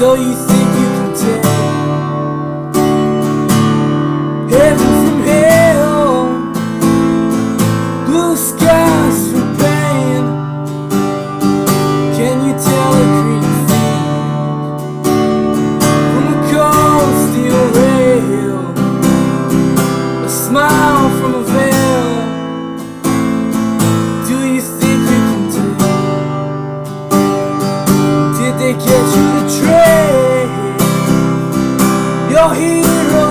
soy y your hero.